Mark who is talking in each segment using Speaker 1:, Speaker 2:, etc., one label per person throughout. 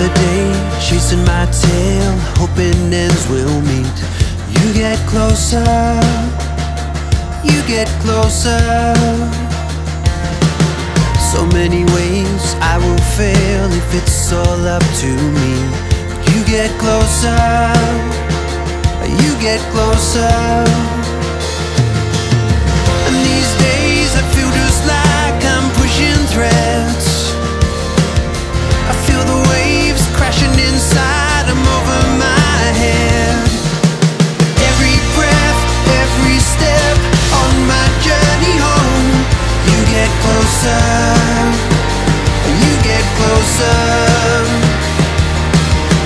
Speaker 1: Another day, chasing my tail, hoping ends will meet. You get closer, you get closer. So many ways I will fail if it's all up to me. You get closer, you get closer. You get closer.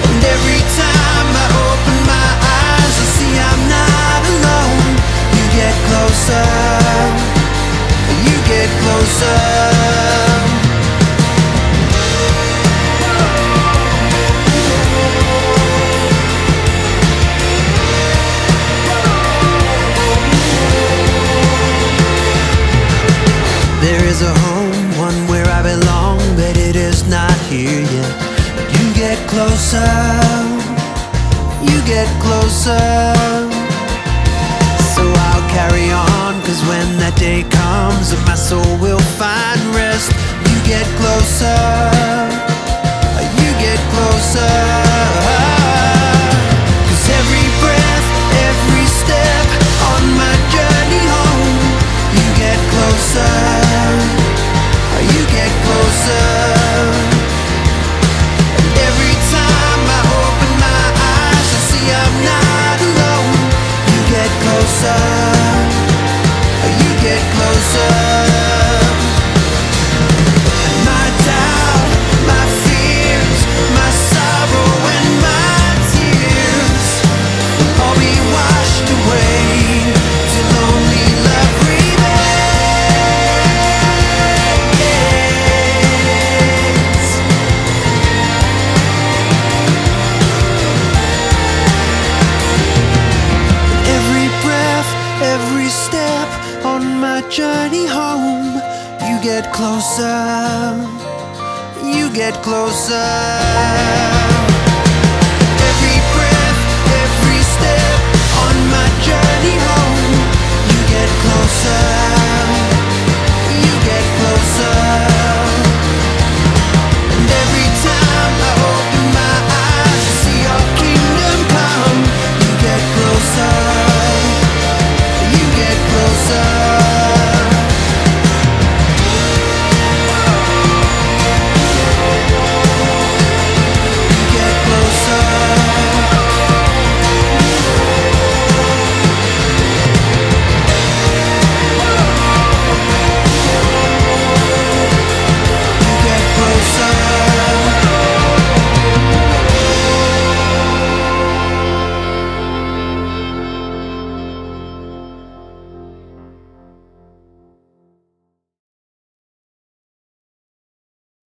Speaker 1: And every time I open my eyes, I see I'm not alone. You get closer, you get closer. There is a home, get closer, you get closer. So I'll carry on, journey home, you get closer, you get closer.